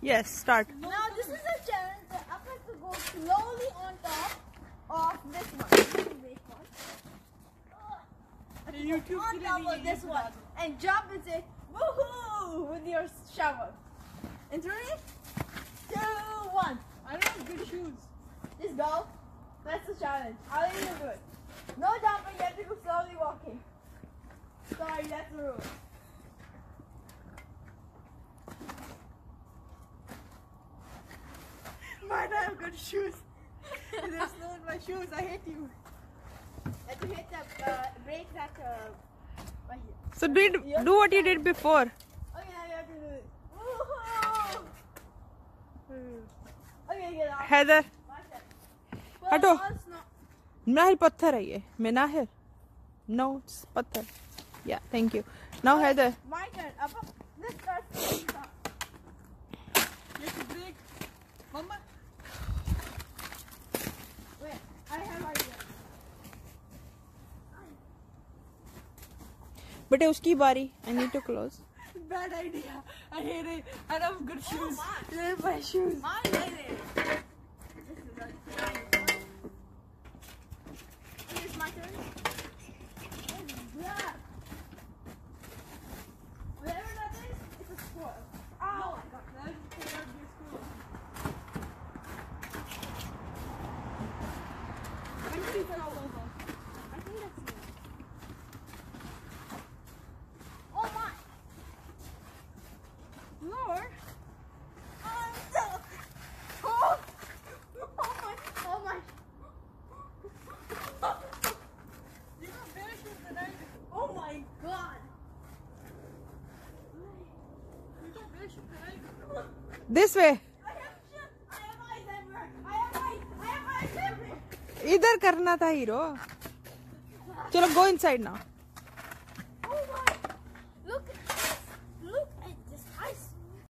Yes, start. Now this is a challenge that I have to go slowly on top of this one. This is this one. YouTube on top of this one. And jump and say woohoo with your shovel. In three, two, one. I don't have good shoes. Just go. That's the challenge. I'll let you do it. No jumping, you have to go slowly walking. Sorry, that's the rule. Might I have good shoes? There's no in my shoes. I hate you. You have to hit the uh, break that uh, right here. So do it, do what you did before. Okay, now you have to do it. Woohoo! Okay, get off. Heather, Watch that. हटो। Well, it's not- Nahir पत्थर है ये मैं Nahir. No, it's पत्थर. Yeah, thank you. Now Heather. My turn. Up, up. This starts from the top. But उसकी बारी। I need to close bad idea अरे here I have good shoes ये my shoes my ले ले This way. इधर करना था hero चलो गो इनसाइड ना